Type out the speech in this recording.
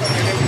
back.